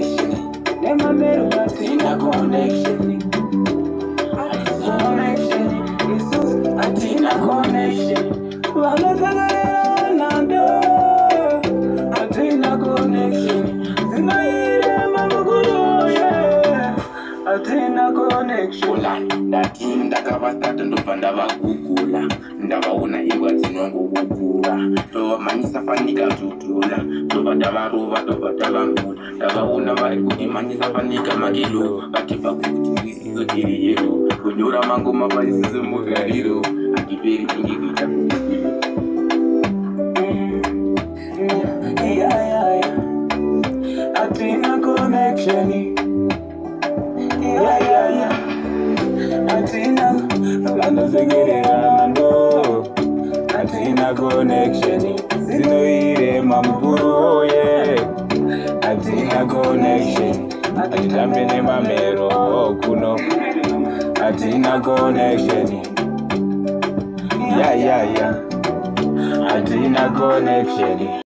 connection. Them my middle, but I no connection. Connection. Jesus, I see a connection. Well, let's go I see a connection. See my I see a connection. that ndakavatata ndobva ndavagugula ndavaona yewa dzinongokukura tovamanyisa fanika tutula tobva ndavarova tobva ndavangula ndavaona vari kutimanyisa fanika magelo vatibva kutiiso iri yero kunyora mango mabaisise mugariro hatiperi inge kuita Yeah, yeah, yeah. I think I'm connection. Yeah. dzinozengererano hatina connection dzinoirema mukuruye hatina connection atitambe nemamero kuno hatina connection yayaya hatina connection